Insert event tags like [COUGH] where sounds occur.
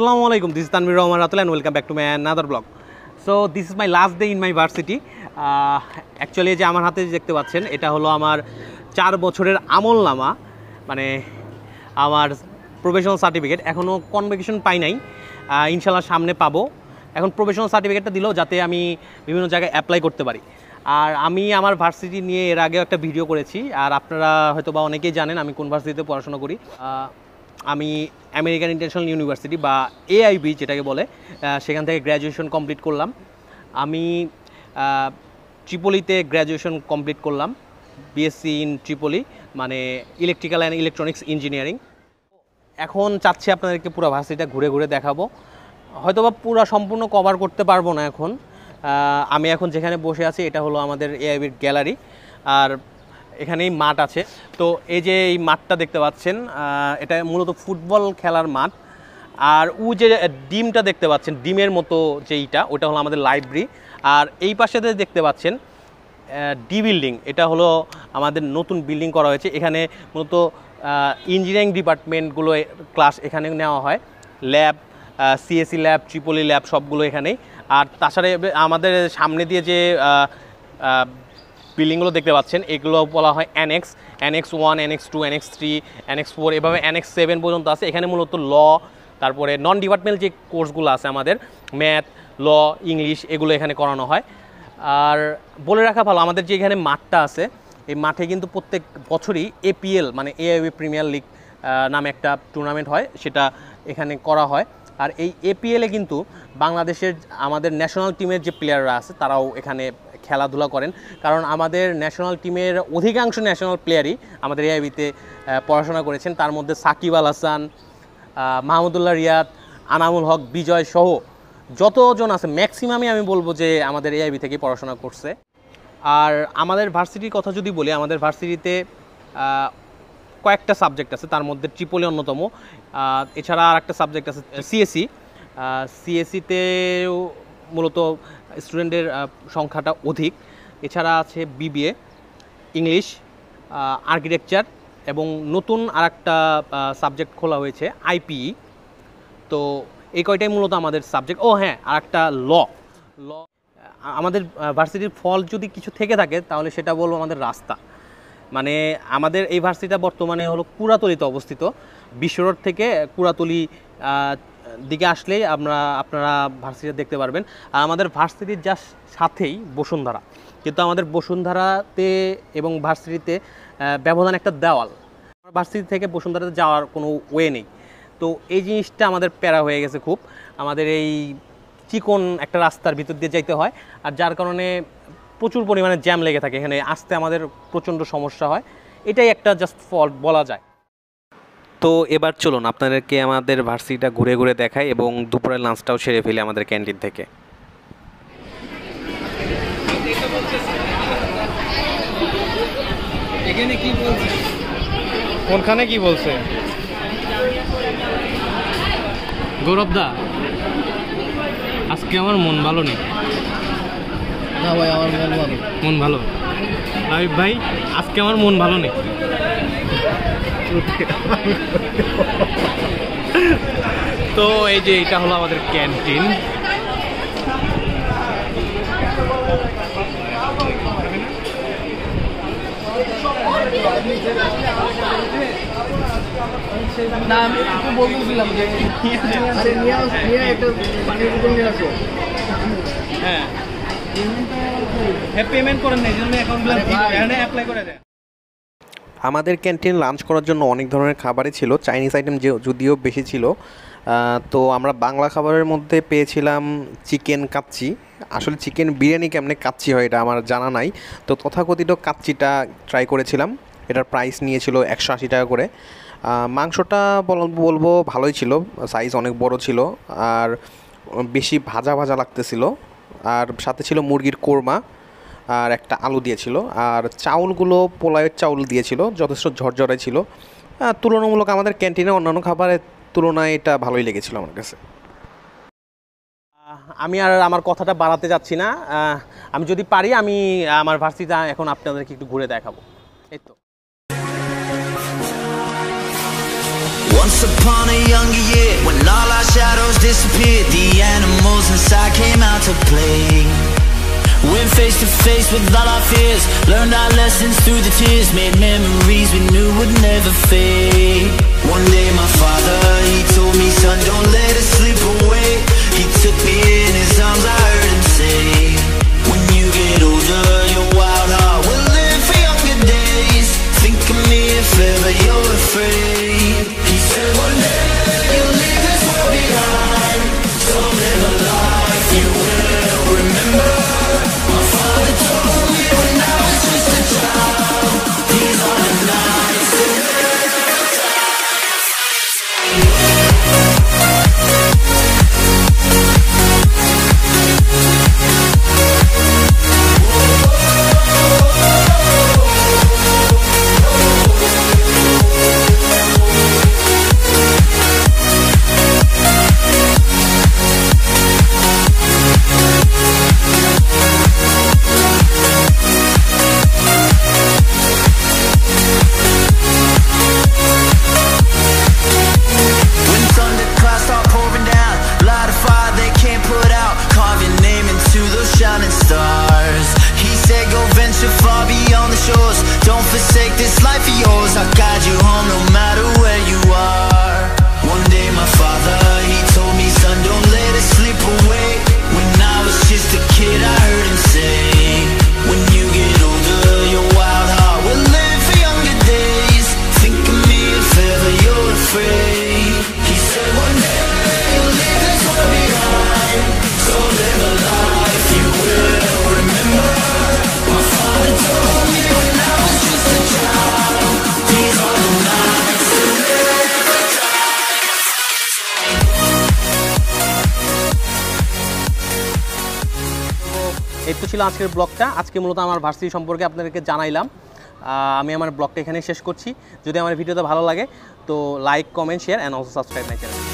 আসসালামু আলাইকুম this Tanvir Rahman Ratul and welcome back to my another blog so this is my last day in my varsity actually যে আমার হাতে দেখতে পাচ্ছেন, এটা হলো আমার চার বছরের আমল নামা মানে আমার প্রফেশনাল সার্টিফিকেট এখনও কনভেকেশন পাই নাই। ইনশাল্লাহ সামনে পাবো। এখন প্রফেশনাল সার্টিফিকেটটা দিল যাতে আমি বিভিন্ন জায়গায় অ্যাপ্লাই করতে পারি। আর আমি আমার ভার্সিটি নিয়ে এর আগেও একটা ভিডিও করেছি। আর আপনারা হয়তো বা অনেকেই জানেন আমি কোন ভার্সিটিতে পড়াশোনা করি। আমি আমেরিকান ইন্টারন্যাশনাল ইউনিভার্সিটি বা এআইবি যেটাকে বলে সেখান থেকে গ্র্যাজুয়েশন কমপ্লিট করলাম। আমি ট্রিপলিতে গ্র্যাজুয়েশন কমপ্লিট করলাম বিএসসি ইন ট্রিপলি মানে ইলেকট্রিক্যাল অ্যান্ড ইলেকট্রনিক্স ইঞ্জিনিয়ারিং এখন চাচ্ছি আপনাদেরকে পুরো ভার্সিটিটা ঘুরে ঘুরে দেখাবো। হয়তো বা পুরো সম্পূর্ণ কভার করতে পারব না এখন। আমি এখন যেখানে বসে আছি, এটা হলো আমাদের এআইবির গ্যালারি আর এখানেই মাঠ আছে। তো এই যে এই মাঠটা দেখতে পাচ্ছেন এটা মূলত ফুটবল খেলার মাঠ। আর ও যে ডিমটা দেখতে পাচ্ছেন, ডিমের মতো যেইটা ওটা হলো আমাদের লাইব্রেরি। আর এই পাশে দেখতে পাচ্ছেন ডি বিল্ডিং, এটা হলো আমাদের নতুন বিল্ডিং করা হয়েছে। এখানে মূলত ইঞ্জিনিয়ারিং ডিপার্টমেন্টগুলো ক্লাস এখানে নেওয়া হয়। Lab CSC lab, Tripoli lab, সবগুলো এখানেই। আর তাছাড়া আমাদের সামনে দিয়ে যে বিল্ডিংগুলো দেখতে পাচ্ছেন, এগুলো বলা হয় annex annex one annex two annex three annex four এভাবে অ্যানেক্স সেভেন পর্যন্ত আছে। এখানে মূলত ল, তারপরে নন ডিপার্টমেন্টাল যে কোর্সগুলো আছে আমাদের ম্যাথ ল ইংলিশ এগুলো এখানে করানো হয়। আর বলে রাখা ভালো, আমাদের যে এখানে মাঠটা আছে, এই মাঠে কিন্তু প্রত্যেক বছরই এপিএল মানে এআইবি প্রিমিয়ার লিগ নামে একটা টুর্নামেন্ট হয়, সেটা এখানে করা হয়। আর এই এপিএলে কিন্তু বাংলাদেশের আমাদের ন্যাশনাল টিমের যে প্লেয়াররা আছে, তারাও এখানে খেলাধুলা করেন। কারণ আমাদের ন্যাশনাল টিমের অধিকাংশ ন্যাশনাল প্লেয়ারই আমাদের এআইবিতে পড়াশোনা করেছেন। তার মধ্যে সাকিব আল হাসান মাহমুদুল্লাহ রিয়াদ, আনামুল হক, বিজয় সহ যতজন আছে ম্যাক্সিমামই আমি বলব যে আমাদের এআইবি থেকে পড়াশোনা করছে। আর আমাদের ভার্সিটির কথা যদি বলি, আমাদের ভার্সিটিতে কয়েকটা সাবজেক্ট আছে। তার মধ্যে ট্রিপলি অন্যতম। এছাড়া আর একটা সাবজেক্ট আছে সিএসসি সিএসসিতেও মূলত স্টুডেন্টের সংখ্যাটা অধিক। এছাড়া আছে বিবিএ ইংলিশ আর্কিটেকচার এবং নতুন আর একটা সাবজেক্ট খোলা হয়েছে আইপিই তো এই কয়টাই মূলত আমাদের সাবজেক্ট ও হ্যাঁ আর একটা ল ল আমাদের ভার্সিটির ফল যদি কিছু থেকে থাকে, তাহলে সেটা বলব আমাদের রাস্তা। মানে আমাদের এই ভার্সিটিটা বর্তমানে হলো কুড়াতলিতে অবস্থিত। বিশ্ব রোড থেকে কুড়াতলি দিকে আসলেই আমরা, আপনারা ভার্সিটি দেখতে পারবেন। আর আমাদের ভার্সিটির জাস্ট সাথেই বসুন্ধরা। কিন্তু আমাদের বসুন্ধরাতে এবং ভার্সিটিতে ব্যবধান একটা দেওয়াল। ভার্সিটি থেকে বসুন্ধরাতে যাওয়ার কোনো ওয়ে নেই। তো এই জিনিসটা আমাদের প্যারা হয়ে গেছে খুব। আমাদের এই চিকন একটা রাস্তার ভিতর দিয়ে যাইতে হয়। আর যার কারণে প্রচুর পরিমাণে জ্যাম লেগে থাকে। এখানে আসতে আমাদের প্রচণ্ড সমস্যা হয়। এটাই একটা জাস্ট ফল্ট বলা যায়। তো এবার চলুন আপনাদেরকে আমাদের ভার্সিটিটা ঘুরে ঘুরে দেখাই এবং দুপুরের লাঞ্চটাও সেরে ফেলি আমাদের ক্যান্টিন থেকে। এখানে কি বলছে? কোনখানে কি বলছে? গৌরব দা আজকে আমার মন ভালো নেই। না ভাই আমার মন ভালো। মন ভালো? ভাই আজকে আমার মন ভালো নেই। [LAUGHS] তো এই যে এটা হলো আমাদের ক্যান্টিন। না আমি একটু বলতেছিলাম যে আরে নিয়ে আস নিয়ে একটা পানির বোতল নিয়ে আসো। হ্যাঁ। পেমেন্ট করেন না এই জন্য অ্যাকাউন্টগুলো আরে অ্যাপ্লাই করে দেয় আমাদের ক্যান্টিন লাঞ্চ করার জন্য অনেক ধরনের খাবারই ছিল। চাইনিজ আইটেম যদিও বেশি ছিল। তো আমরা বাংলা খাবারের মধ্যে পেয়েছিলাম চিকেন কাচ্চি। আসলে চিকেন বিরিয়ানি কেমনে কাচ্চি হয় এটা আমার জানা নাই। তো তথাকথিত কাচ্চিটা ট্রাই করেছিলাম। এটার প্রাইস নিয়েছিল একশো আশি টাকা করে। মাংসটা বল- বলব ভালোই ছিল সাইজ অনেক বড় ছিল। আর বেশি ভাজা ভাজা লাগতেছিল। আর সাথে ছিল মুরগির কোরমা। আর একটা আলু দিয়েছিল। আর চাউলগুলো পোলাওয়ের চাউল দিয়েছিল যথেষ্ট ঝরঝরে ছিল। তুলনামূলক আমাদের ক্যান্টিনে অন্যান্য খাবারের তুলনায় এটা ভালোই লেগেছিল আমার কাছে। আমি আর আমার কথাটা বাড়াতে যাচ্ছি না। আমি যদি পারি আমি আমার ভার্সিটা এখন আপনাদেরকে একটু ঘুরে দেখাবো। এই তো। Once upon a younger year, when all our shadows disappeared, the animals inside came out to play. face to face with all our fears. Learned our lessons through the tears. Made memories we knew would never fade. One day my father, he told me, son, don't let it slip away. He took me in his arms, I এই তো ছিল আজকের ব্লগটা। আজকে মূলত আমার varsity সম্পর্কে আপনাদেরকে জানাইলাম। আমি আমার ব্লগটা এখানে শেষ করছি। যদি আমার ভিডিওটা ভালো লাগে, তো like comment share and also subscribe my channel